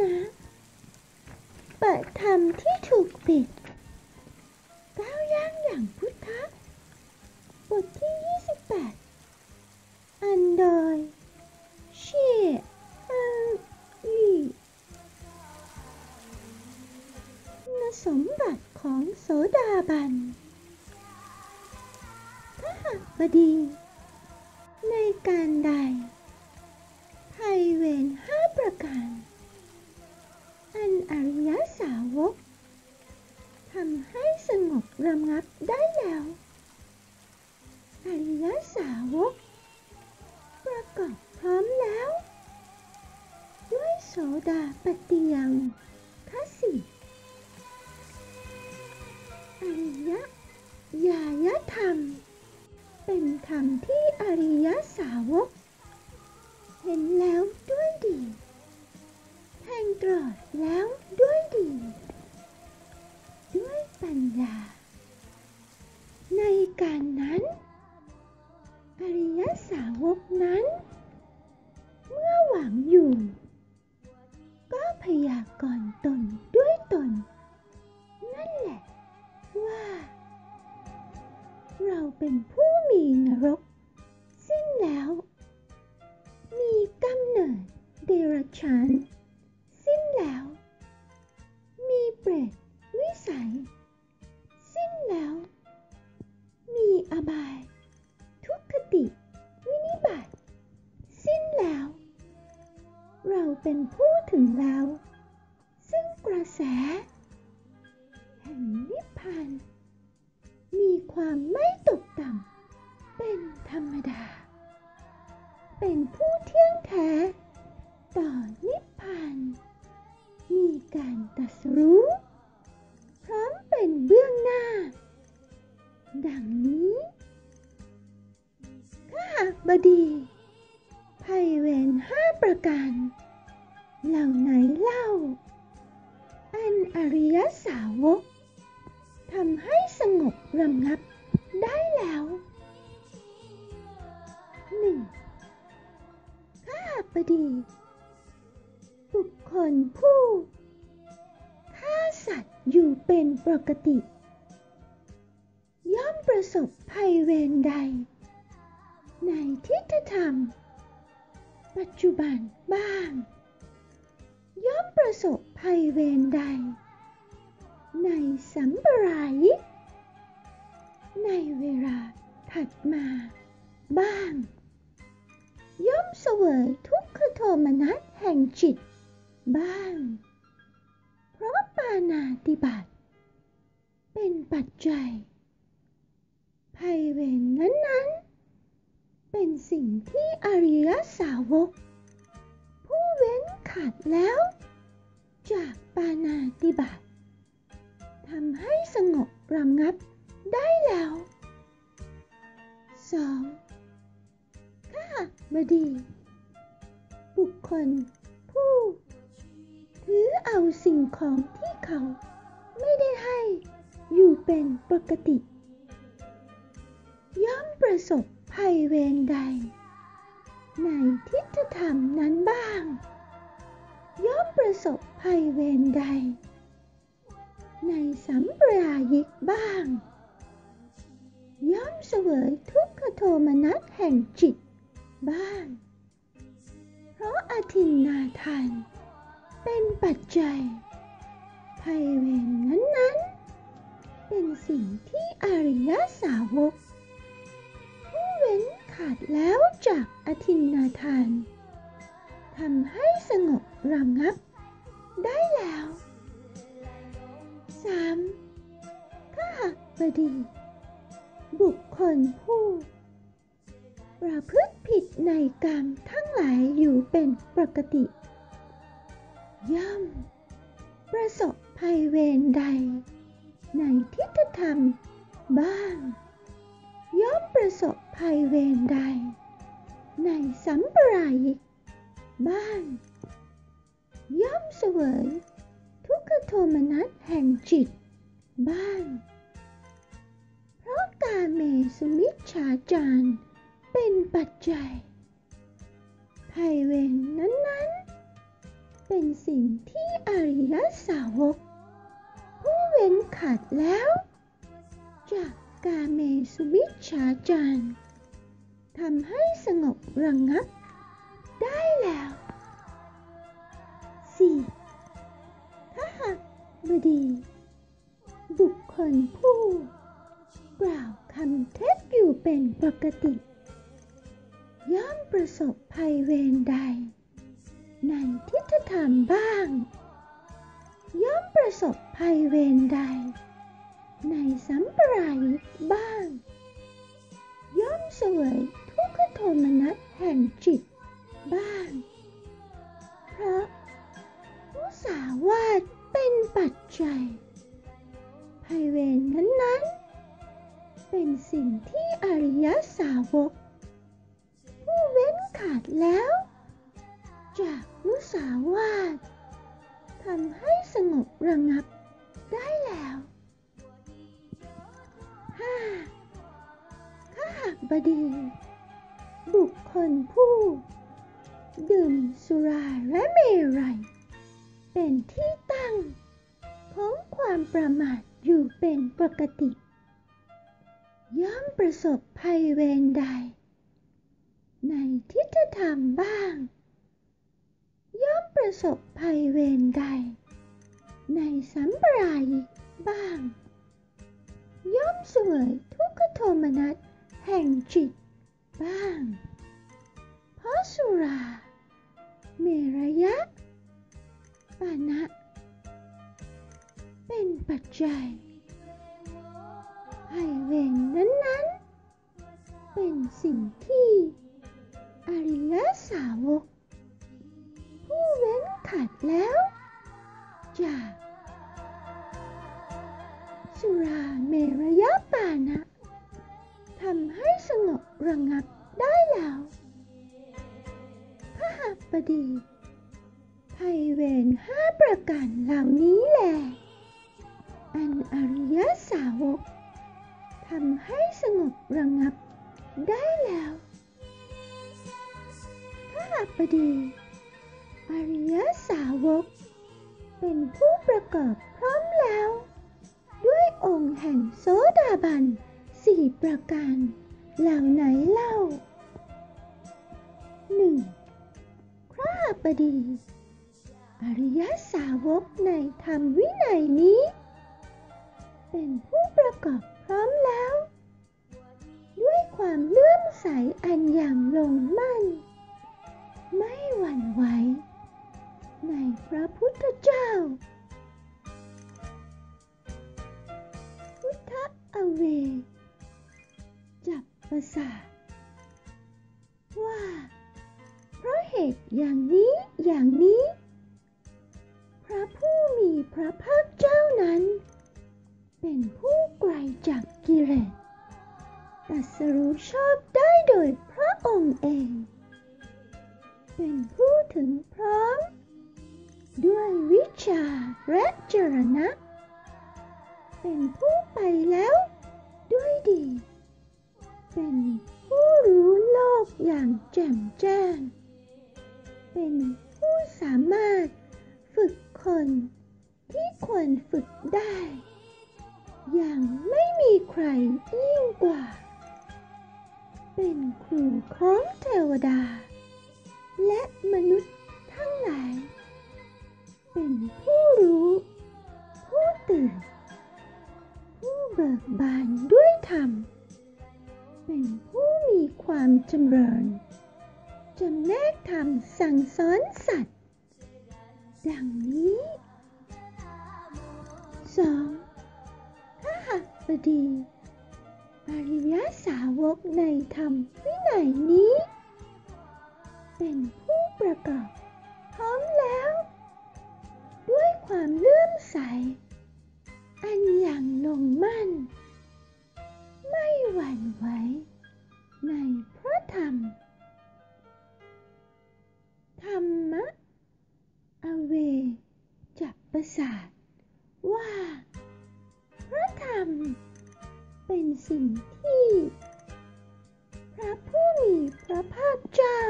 นะเปิดธรรมที่ถูกปิดก้าวย่างอย่างพุทธะบทที่ 28 อันโดย งบระงับได้แล้วอริยสาวก ประกอบพร้อมแล้ว ด้วยโสดาปฏิยังคสิอริยญาณธรรม เป็นธรรมที่อริยสาวก เห็นแล้วด้วยดีแทงตรอดแล้วด้วยดี ปัญญา ในการนั้นอริยสาวกนั้น เมื่อหวังอยู่ ก็พยากรณ์ตนด้วย การตรัสรู้ พร้อมเป็นเบื้องหน้า ดังนี้ข้าบดีภัยเวรห้าประการ เหล่าไหนเล่า อันอริยสาวกทำให้สงบระงับได้แล้วหนึ่งข้าบดี บุคคลผู้ สัตว์อยู่เป็นปกติ ย่อมประสบภัยเวรใด ในทิฏฐธรรม ปัจจุบันบ้าง ย่อมประสบภัยเวรใด ในสัมปรายิกในเวลาถัดมาบ้าง ย่อมเสวยทุกขโทมนัสแห่งจิตบ้าง เพราะปานาติบาตเป็นปัจจัยภัยเวรนั้นๆ เป็นสิ่งที่อริยสาวก ผู้เว้นขาดแล้ว จากปานาติบาตทำให้สงบระงับได้แล้ว 2. ข้าบดี บุคคลผู้ ถือเอาสิ่งของที่เขาไม่ได้ให้อยู่เป็นปกติ ย่อมประสบภัยเวรใด ในทิฏฐธรรมนั้นบ้าง ย่อมประสบภัยเวรใด ในสัมปรายิกบ้าง ย่อมเสวยทุกขโทมนัสแห่งจิตบ้าง เพราะอาทินนาทาน เป็นปัจจัยภัยเวรนั้นๆ เป็นสิ่งที่อริยสาวก ผู้เว้นขาดแล้วจากอทินนาทานทำให้สงบระงับได้แล้ว 3. ข้าหากบดี บุคคลผู้ประพฤติผิดในกรรมทั้งหลายอยู่เป็นปกติ ย่อม ประสบภัยเวรใด ในทิฏฐธรรมบ้าง ย่อมประสบภัยเวรใด ในสัมปรายิกบ้าง ย่อมเสวย ทุกขโทมนัสแห่งจิต บ้าง เพราะกาเมสุมิจฉาจารเป็นปัจจัยภัยเวรนั้นๆ เป็นสิ่งที่อริยสาวก ผู้เว้นขาดแล้ว จากกาเมสุมิชฌาจารทำให้สงบระงงับ ได้แล้ว 4. ถ้าหากบดี บุคคลผู้ กล่าวคำเท็จอยู่เป็นปกติ ย่อมประสบภัยเวรใด ในทิฏฐธรรมบ้าง ย่อมประสบภัยเวรใด ในสัมปรายิกบ้าง ย่อมสวยทุกขโทมนัสแห่งจิตบ้าง เพราะมุสาวาทเป็นปัจจัยภัยเวรนั้นๆ เป็นสิ่งที่อริยสาวก ผู้เว้นขาดแล้ว จากมุสาวาททำให้สงบระงับได้แล้ว 5. ข้าหากบดี บุคคลผู้ ดื่มสุราและเมรัย เป็นที่ตั้งของความประมาทอยู่เป็นปกติ ย่อมประสบภัยเวรใด ในทิฏฐธรรมบ้าง ย่อมประสบภัยเวรใด ในสัมปรายบ้าง ย่อมเสวยทุกขโทมนัสแห่งจิตบ้าง เพราะสุรา เมรยะปานะ เป็นปัจจัยภัยเวรนั้นๆ เป็นสิ่งที่อริยสาวก เว้นขัดแล้วจากสุราเมรยะปานะทำให้สงบระงับได้แล้วพระหับดีภัยเวรห้าประการเหล่านี้แหละอันอริยสาวกทำให้สงบระงับได้แล้วพระหับดี อริยสาวก เป็นผู้ประกอบพร้อมแล้ว ด้วยองค์แห่งโสดาบันสี่ประการ เหล่าไหนเล่าหนึ่งพระหับดี อริยสาวกในธรรมวินัยนี้ เป็นผู้ประกอบพร้อมแล้ว ด้วยความเลื่อมใสอันอย่างลงมั่น ไม่หวั่นไหว ในพระพุทธเจ้า พุทธอเว จับประสาทว่า เพราะเหตุอย่างนี้อย่างนี้ พระผู้มีพระภาคเจ้านั้น เป็นผู้ไกลจากกิเลสตรัสรู้ชอบได้โดยพระองค์เอง เป็นผู้ถึงพร้อม ด้วยวิชาและจรณะ เป็นผู้ไปแล้ว ด้วยดี เป็นผู้รู้โลกอย่างแจ่มแจ้ง เป็นผู้สามารถฝึกคนที่ควรฝึกได้ อย่างไม่มีใครยิ่งกว่า เป็นครูของเทวดา และมนุษย์ทั้งหลาย เป็นผู้รู้ ผู้ตื่น ผู้เบิกบานด้วยธรรม เป็นผู้มีความจำเริญจำแนกธรรมสั่งสอนสัตว์ ดังนี้สองถ้าหากบดีอริยสาวกในธรรมวินัยนี้ เป็นผู้ประกอบพร้อม ความเลื่อมใส อันอย่างลงมั่น ไม่หวั่นไหวในพระธรรม ธรรมะ อเวจับประสาทว่า พระธรรม เป็นสิ่งที่ พระผู้มีพระภาคเจ้า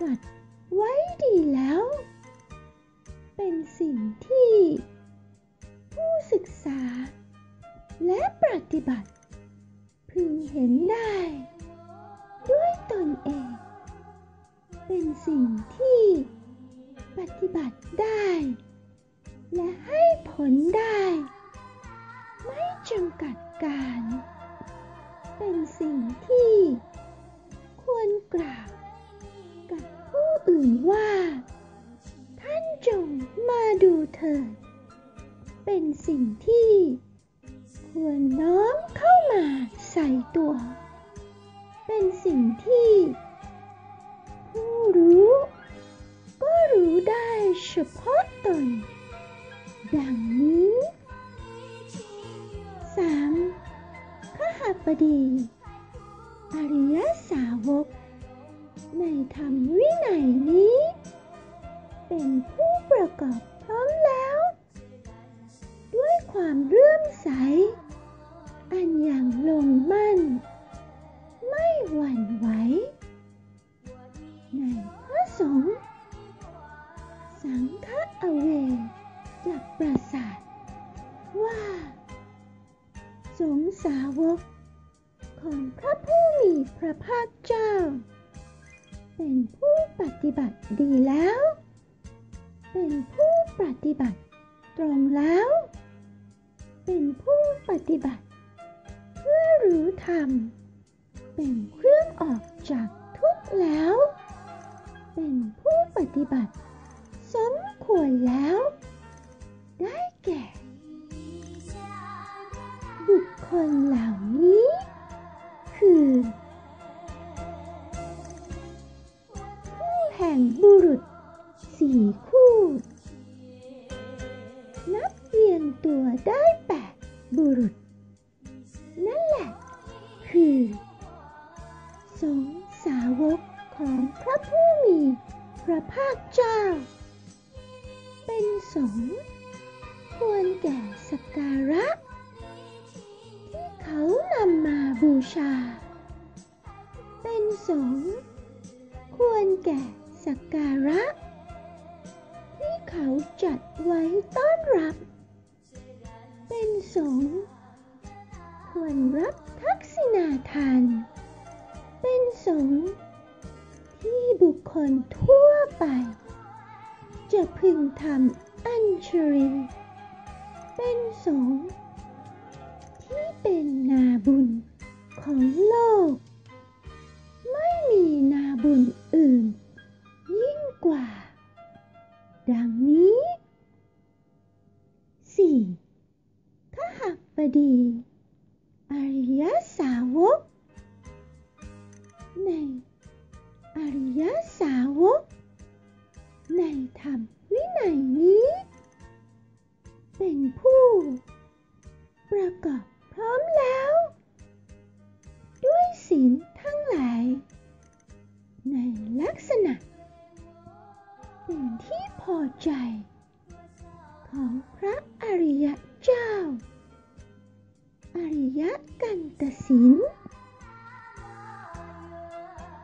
ตรัสไว้ดีแล้ว เป็นสิ่งที่ ผู้ศึกษา และปฏิบัติ พึงเห็นได้ ด้วยตนเอง เป็นสิ่งที่ปฏิบัติได้ และให้ผลได้ ไม่จำกัดการ เป็นสิ่งที่ ควรกล่าวกับผู้อื่นว่า จงมาดูเถิด เป็นสิ่งที่ ควรน้อมเข้ามาใส่ตัว เป็นสิ่งที่ ผู้รู้ ก็รู้ได้เฉพาะตนดังนี้ 3. ขหบดี แล้ว เป็นผู้ปฏิบัติ ตรงแล้ว เป็นผู้ปฏิบัติ เพื่อรู้ธรรม เป็นเครื่องออกจากทุกข์แล้ว เป็นผู้ปฏิบัติ สมควรแล้ว ได้แก่ บุคคลเหล่านี้ คือ แห่งบุรุษสี่คู่ นับเรียงตัวได้แปดบุรุษ นั่นแหละคือ สงสาวกของพระผู้มีพระภาคเจ้า เป็นสงควรแก่สักการะ ที่เขานำมาบูชา เป็นสงควรแก่ สักการะ ที่เขาจัดไว้ต้อนรับ เป็นสงฆ์ควรรับทักษิณาทาน เป็นสงฆ์ที่บุคคลทั่วไป จะพึงทำอัญชริเป็นสงฆ์ที่เป็นนาบุญของโลก ไม่มีนาบุญอื่น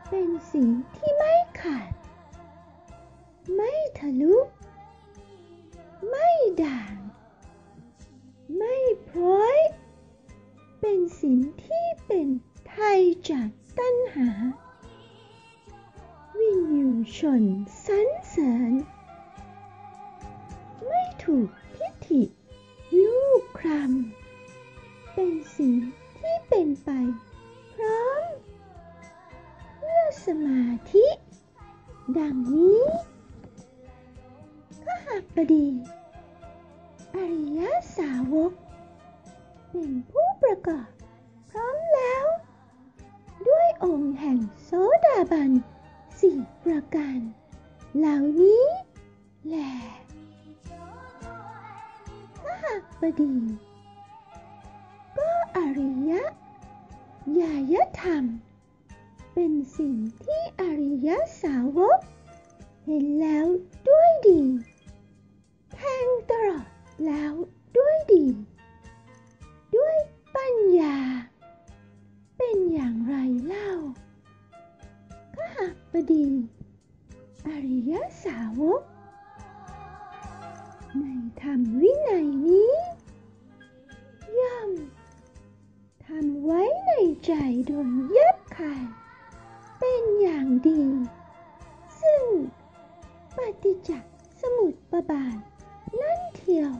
เป็นสิ่งที่ไม่ขาด ไม่ทะลุ ไม่ด่าง ไม่พร้อย เป็นสิ่งที่เป็นไทยจากตัณหา วินยูชนสรรเสริญไม่ถูกทิฏฐิ ลูกครำเป็นสิ่งที่เป็นไปพร้อมเพื่อ สมาธิ ดังนี้ขหับดี อริยสาวก เป็นผู้ประกอบ พร้อมแล้ว ด้วยองค์แห่งโสดาบันสี่ประการ เหล่านี้แหละถ้าหากบดี ก็อริยะญาณธรรม เป็นสิ่งที่อริยสาวก เห็นแล้วด้วยดี แทงตลอดแล้วด้วยดี ด้วยปัญญา เป็นอย่างไรเล่าขหบดี อริยสาวก ในธรรมวินัยนี้ย่อมทำไว้ในใจโดยเย็บขาย เป็นอย่างดี ซึ่งปฏิจจสมุปบาท นั่นเทียว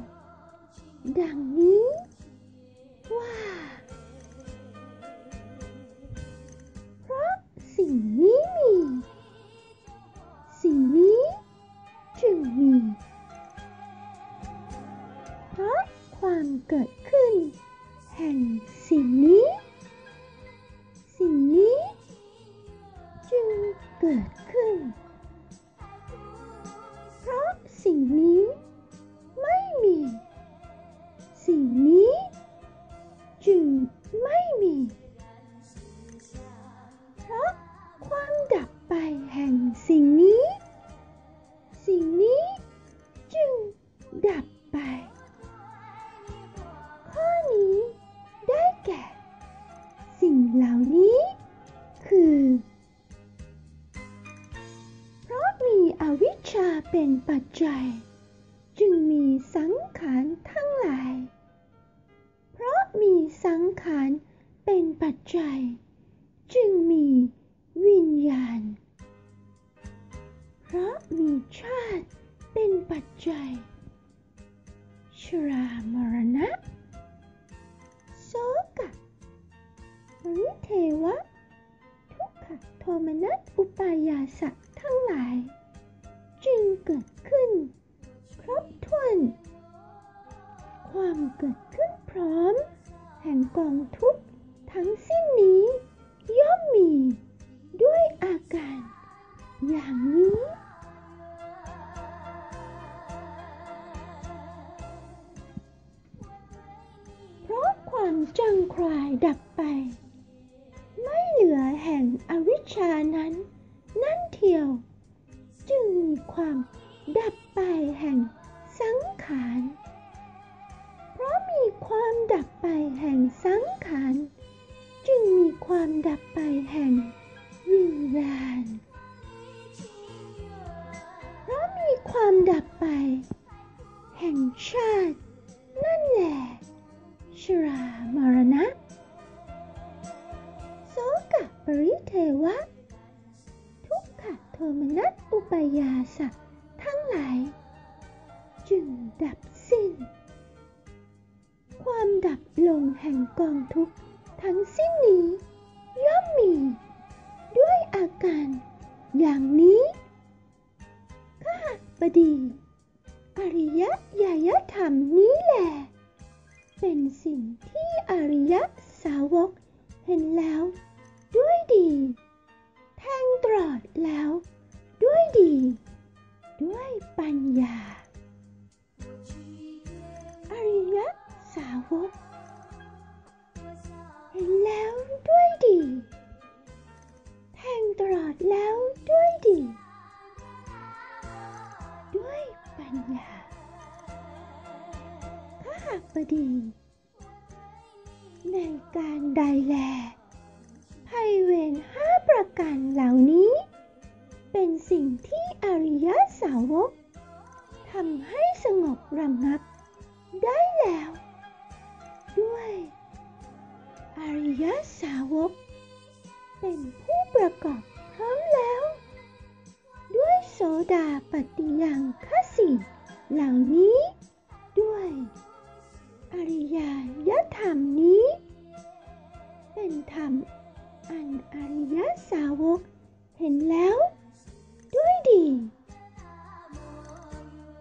ดังนี้ว่า เพราะสิ่งนี้มี สิ่งนี้จึงมี เพราะความเกิดขึ้น แห่งสิ่งนี้ กิดขึ้น เพราะสิ่งนี้ไม่มี สิ่งนี้จึงไม่มี เพราะความดับไปแห่งสิ่งนี้สิ่ง วะ ทุกขโทมนัสอุปายาสะทั้งหลาย จึงเกิดขึ้น ครบถ้วน ความเกิดขึ้นพร้อม แห่งกองทุกทั้งสิ้นนี้ ย่อมมีด้วยอาการ อย่างนี้เพราะความจังครายดับไป ลือแห่งอวิชชานั้น นั่นเทียว จึงมีความดับไปแห่งสังขาร เพราะมีความดับไปแห่งสังขาร จึงมีความดับไปแห่งวิญญาณ เพราะมีความดับไป แห่งชาติ นั่นแหละชรามรณะโสกะ ปริเทวะ ทุกขโทมนัสอุปยาสะทั้งหลาย จึงดับสิ้น ความดับลงแห่งกองทุกทั้งสิ้นนี้ ย่อมมี ด้วยอาการอย่างนี้ข้าบดีอริยญาณธรรมนี้แหละเป็นสิ่งที่อริยสาวกเห็นแล้ว ด้วยดี แทงตลอดแล้ว ด้วยดี ด้วยปัญญา อริยสาวกเห็นแล้วด้วยดี แทงตลอดแล้วด้วยดี ด้วยปัญญาข้าหากบดี ในการใดแล ภัยเวรห้าประการเหล่านี้ เป็นสิ่งที่อริยสาวกทำให้สงบระงับ ได้แล้ว ด้วย อริยสาวก เป็นผู้ประกอบพร้อมแล้ว ด้วยโสดาปฏิยังคสิเหล่านี้ ด้วย อริยยธรรมนี้ เป็นธรรม อันอริยสาวก เห็นแล้ว ด้วยดี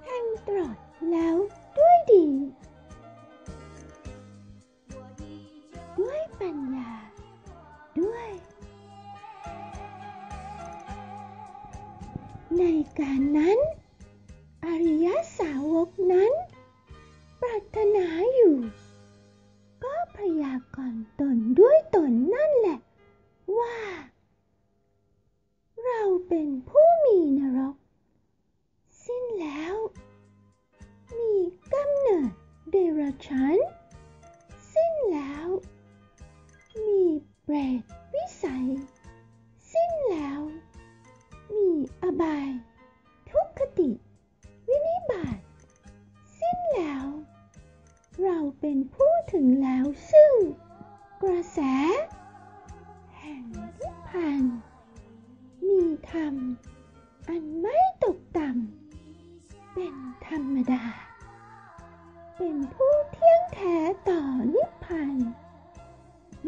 แทงตรอดแล้วด้วยดี ด้วยปัญญา ด้วย ในการนั้น อริยสาวกนั้น ปรารถนาอยู่ ก็พยากรณ์ตนด้วยตนนั่นแหละ ว่า เราเป็นผู้มีนรก สิ้นแล้ว มีกำเนิดเดรัจฉานสิ้นแล้ว มีเปรตวิสัย สิ้นแล้ว มีอบาย ทุกขติ วินิบาตสิ้นแล้ว เราเป็นผู้ถึงแล้วซึ่ง กระแส ห่นิพพานมีธรรม อันไม่ตกต่ำเป็นธรรมดา เป็นผู้เที่ยงแท้ต่อนิพพาน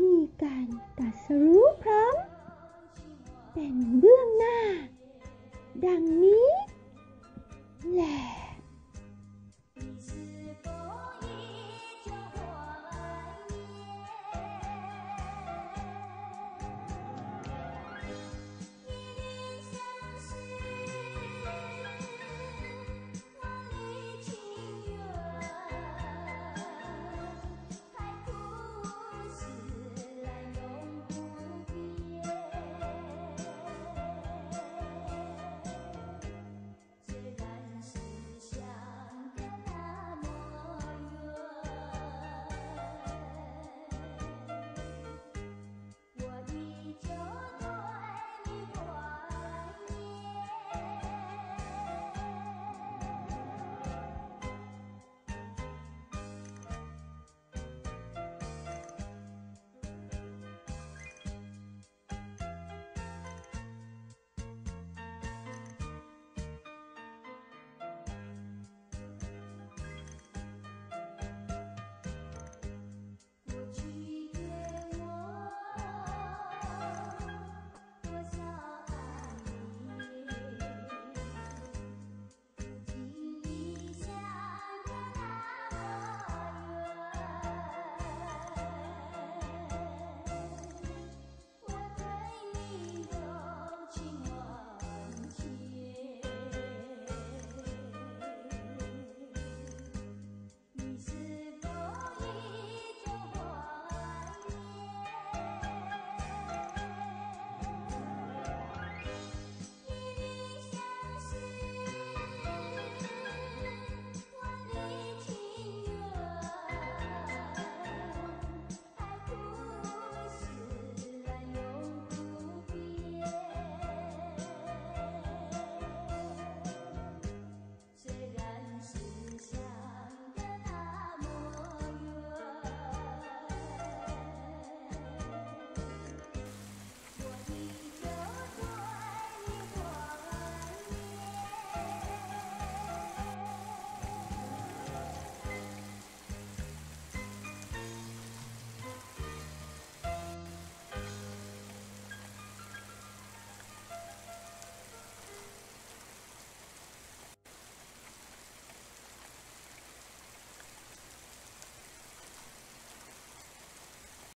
มีการตัดสรู้พร้อม เป็นเบื้องหน้า ดังนี้แหละ